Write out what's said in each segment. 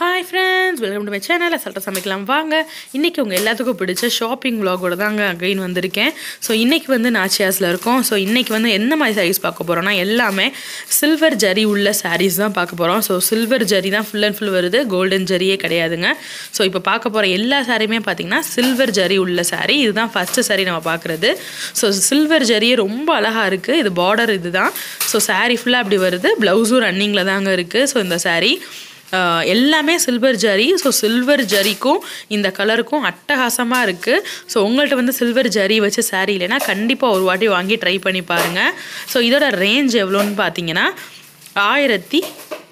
Hi friends welcome to my channel அசல்ட்டாக சமைக்கலாம். வாங்க. இன்றைக்கி உங்கள் எல்லாத்துக்கும் பிடிச்ச ஷாப்பிங் விலாகோட தாங்க அகைன் வந்திருக்கேன். ஸோ இன்றைக்கி வந்து நாச்சியாஸில் இருக்கோம். ஸோ இன்றைக்கி வந்து எந்த மாதிரி சாரீஸ் பார்க்க போகிறோம்னா எல்லாமே சில்வர் ஜரி உள்ள சாரீஸ் தான் பார்க்க போகிறோம் ஸோ சில்வர் ஜரி தான் ஃபுல் அண்ட் ஃபுல் வருது. கோல்டன் ஜரியே கிடையாதுங்க. ஸோ இப்போ பார்க்க போகிற எல்லா சாரியுமே பார்த்தீங்கன்னா சில்வர் ஜரி உள்ள சாரீ இதுதான் ஃபஸ்ட்டு சாரீ நம்ம பார்க்குறது. ஸோ சில்வர் ஜரியே ரொம்ப அழகாக இருக்குது இது பார்டர் இதுதான். ஸோ சாரீ ஃபுல்லாக அப்படி வருது. ப்ளவுஸும் ரன்னிங்கில் தாங்க இருக்குது ஸோ இந்த சாரீ எல்லாமே சில்வர் ஜரி ஸோ சில்வர் ஜரிக்கும் இந்த கலருக்கும் அட்டகாசமாக இருக்குது ஸோ உங்கள்கிட்ட வந்து சில்வர் ஜரி வச்சு saree இல்லைன்னா கண்டிப்பாக ஒரு வாட்டி வாங்கி ட்ரை பண்ணி பாருங்கள் ஸோ இதோட ரேஞ்ச் எவ்வளோன்னு பார்த்தீங்கன்னா ஆயிரத்தி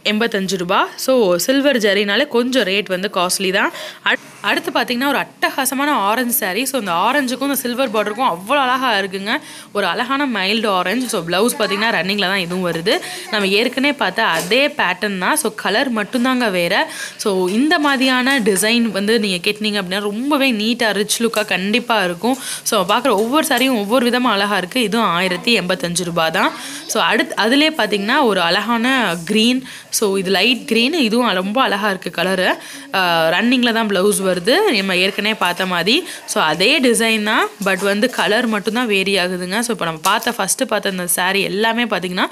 எண்பத்தஞ்சு ரூபா. ஸோ சில்வர் ஜரினாலே கொஞ்சம் ரேட் வந்து காஸ்ட்லி தான். அட்- அடுத்து பார்த்தீங்கன்னா ஒரு அட்டகாசமான ஆரஞ்சு சாரீ ஸோ இந்த ஆரஞ்சுக்கும் இந்த சில்வர் பார்டருக்கும் அவ்வளோ அழகாக இருக்குங்க. ஒரு அழகான மைல்டு ஆரஞ்சு ஸோ ப்ளவுஸ் பார்த்தீங்கன்னா ரன்னிங்கில் தான் இதுவும் வருது. நம்ம ஏற்கனவே பார்த்த அதே பேட்டர்ன் தான். ஸோ கலர் மட்டும்தாங்க வேறு. ஸோ இந்த மாதிரியான டிசைன் வந்து நீங்கள் கேட்டீங்க அப்படின்னா ரொம்பவே நீட்டாக ரிச் லுக்காக கண்டிப்பாக இருக்கும். ஸோ பார்க்குற ஒவ்வொரு சாரியும் ஒவ்வொரு விதமாக அழகாக இருக்குது இதுவும் ஆயிரத்தி எண்பத்தஞ்சு ரூபா தான். ஸோ அடுத்து அதிலே பார்த்தீங்கன்னா ஒரு அழகான க்ரீன் ஸோ இது லைட் க்ரீன் இதுவும் ரொம்ப அழகாக இருக்குது கலரு ரன்னிங்கில் தான் ப்ளவுஸ் வருது. நம்ம ஏற்கனவே பார்த்த மாதிரி. ஸோ அதே டிசைன் தான். பட் வந்து கலர் மட்டும்தான் வேரி ஆகுதுங்க. ஸோ இப்போ நம்ம பார்த்த ஃபஸ்ட்டு பார்த்த இந்த சாரீ எல்லாமே பார்த்தீங்கன்னா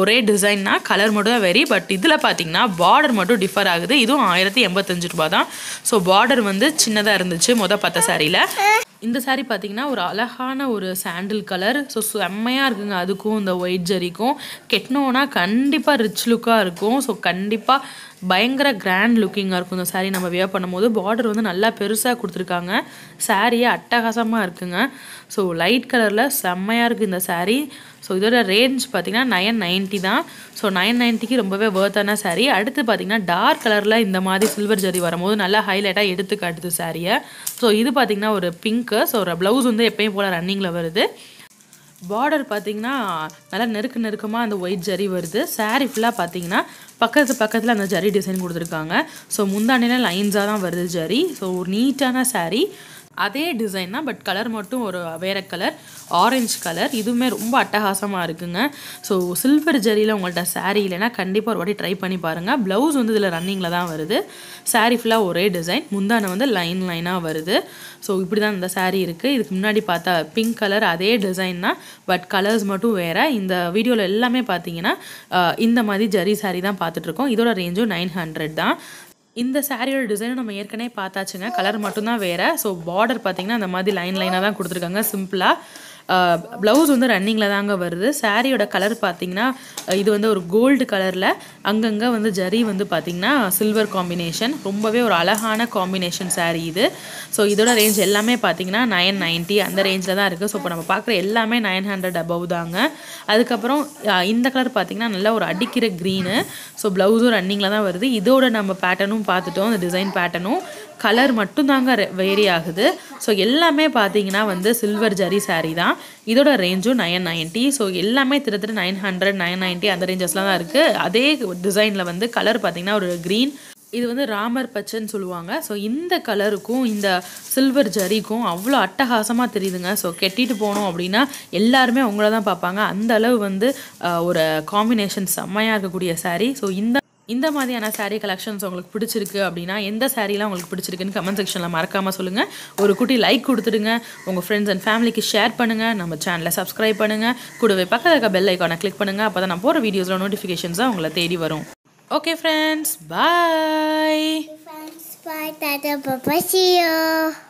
ஒரே டிசைன் தான். கலர் மட்டும் தான் வேரி பட் இதில் பார்த்தீங்கன்னா பார்டர் மட்டும் டிஃபர் ஆகுது. இதுவும் ஆயிரத்தி எண்பத்தஞ்சு ரூபா தான். ஸோ பார்டர் வந்து சின்னதாக இருந்துச்சு. மொதல் பார்த்த சாரியில் இந்த சாரீ பார்த்தீங்கன்னா ஒரு அழகான ஒரு சாண்டில் கலர் ஸோ செம்மையாக இருக்குங்க. அதுக்கும் இந்த ஒயிட் ஜரிக்கும் கெட்டினோன்னா கண்டிப்பாக ரிச் லுக்காக இருக்கும். ஸோ கண்டிப்பாக பயங்கர கிராண்ட் லுக்கிங்காக இருக்கும். இந்த சாரீ நம்ம வியர் பண்ணும்போது பார்டர் வந்து நல்லா பெருசாக கொடுத்துருக்காங்க. சாரியே அட்டகாசமாக இருக்குங்க. ஸோ லைட் கலரில் செம்மையாக இருக்குது இந்த சாரீ ஸோ இதோட ரேஞ்ச் பார்த்தீங்கன்னா நயன் நைன்ட்டி தான். ஸோ நயன் நைன்ட்டிக்கு ரொம்பவே வேர்த்தான சாரீ அடுத்து பார்த்தீங்கன்னா டார்க் கலரில் இந்த மாதிரி சில்வர் ஜரி வரும்போது நல்லா ஹைலைட்டாக எடுத்து காட்டுது சாரியை ஸோ இது பார்த்தீங்கன்னா ஒரு பிங்க்கு ஸோ ஒரு ப்ளவுஸ் வந்து எப்பயும் போல் ரன்னிங்கில் வருது. பார்டர் பார்த்தீங்கன்னா நல்லா நெருக்க நெருக்கமாக அந்த ஒயிட் ஜரி வருது. saree ஃபுல்லாக பார்த்தீங்கன்னா பக்கத்து பக்கத்தில் அந்த ஜரி டிசைன் கொடுத்துருக்காங்க. ஸோ முந்தாண்டியில் லைன்ஸாக தான் வருது ஜரி ஸோ ஒரு நீட்டான சாரீ அதே டிசைன் தான் பட் கலர் மட்டும் ஒரு வேறு கலர் ஆரஞ்சு கலர் இதுவுமே ரொம்ப அட்டகாசமாக இருக்குங்க. ஸோ சில்வர் ஜரியில் உங்கள்கிட்ட saree இல்லைன்னா கண்டிப்பாக ஒரு வாட்டி ட்ரை பண்ணி பாருங்கள் ப்ளவுஸ் வந்து இதில் ரன்னிங்கில் தான் வருது. Saree ஃபுல்லாக ஒரே டிசைன் முந்தானை வந்து லைன் லைனாக வருது. ஸோ இப்படி தான் இந்த சாரீ இருக்குது இதுக்கு முன்னாடி பார்த்தா பிங்க் கலர் அதே டிசைன் தான் பட் கலர்ஸ் மட்டும் வேறு. இந்த வீடியோவில் எல்லாமே பார்த்தீங்கன்னா இந்த மாதிரி ஜரி saree தான் பார்த்துட்ருக்கோம் இதோட ரேஞ்சும் நைன் ஹண்ட்ரட் தான். இந்த சாரியோட டிசைனும் நம்ம ஏற்கனவே பார்த்தாச்சுங்க. கலர் மட்டும்தான் வேறு. ஸோ பார்டர் பார்த்தீங்கன்னா அந்த மாதிரி லைன் லைனாக தான் கொடுத்துருக்காங்க. சிம்பிளாக ப்ளவுஸ் வந்து ரன்னிங்கில் தாங்க வருது. சாரியோட கலர் பார்த்தீங்கன்னா இது வந்து ஒரு கோல்டு கலரில் அங்கங்கே வந்து ஜரி வந்து பார்த்தீங்கன்னா சில்வர் காம்பினேஷன் ரொம்பவே ஒரு அழகான காம்பினேஷன் saree இது. ஸோ இதோட ரேஞ்ச் எல்லாமே பார்த்தீங்கன்னா நைன் நைன்ட்டி அந்த ரேஞ்சில் தான் இருக்குது ஸோ இப்போ நம்ம பார்க்குற எல்லாமே நைன் ஹண்ட்ரட் அபவ் தாங்க. அதுக்கப்புறம் இந்த கலர் பார்த்தீங்கன்னா நல்ல ஒரு அடிக்கிற க்ரீனு ஸோ ப்ளவுஸும் ரன்னிங்கில் தான் வருது. இதோட நம்ம பேட்டர்னும் பார்த்துட்டோம் இந்த டிசைன் பேட்டர்னும் கலர் மட்டும்தாங்க வேரி ஆகுது. ஸோ எல்லாமே பார்த்தீங்கன்னா வந்து சில்வர் ஜரி சாரீ தான். இதோட ரேஞ்சும் நைன் நைன்ட்டி ஸோ எல்லாமே திட்டத்தட்ட நைன் ஹண்ட்ரட் நைன் நைன்ட்டி அந்த ரேஞ்சஸ்லாம் தான் இருக்குது அதே டிசைனில் வந்து கலர் பார்த்தீங்கன்னா ஒரு க்ரீன் இது வந்து ராமர் பச்சைன்னு சொல்லுவாங்க. ஸோ இந்த கலருக்கும் இந்த சில்வர் ஜரிக்கும் அவ்வளோ அட்டகாசமாக தெரியுதுங்க. ஸோ கெட்டிட்டு போனோம் அப்படின்னா எல்லாருமே அவங்கள தான் பார்ப்பாங்க. அந்த அளவு வந்து ஒரு காம்பினேஷன் செம்மையாக இருக்கக்கூடிய சாரீ ஸோ இந்த இந்த மாதிரியான சாரீ கலெக்ஷன்ஸ் உங்களுக்கு பிடிச்சிருக்கு அப்படின்னா எந்த சாரீலாம் உங்களுக்கு பிடிச்சிருக்குன்னு கமெண்ட் செக்ஷனில் மறக்காமல் சொல்லுங்கள் ஒரு குட்டி லைக் கொடுத்துடுங்க. உங்கள் ஃப்ரெண்ட்ஸ் அண்ட் ஃபேமிலிக்கு ஷேர் பண்ணுங்கள் நம்ம சேனலை சப்ஸ்கிரைப் பண்ணுங்கள் கூடவே பக்கத்தில் இருக்க பெல் ஐக்கானை கிளிக் பண்ணுங்கள் அப்போ தான் நான் போகிற வீடியோஸில் நோட்டிஃபிகேஷன்ஸாக உங்களை தேடி வரும். Okay friends bye Friends, bye, Tata, Papa, see you.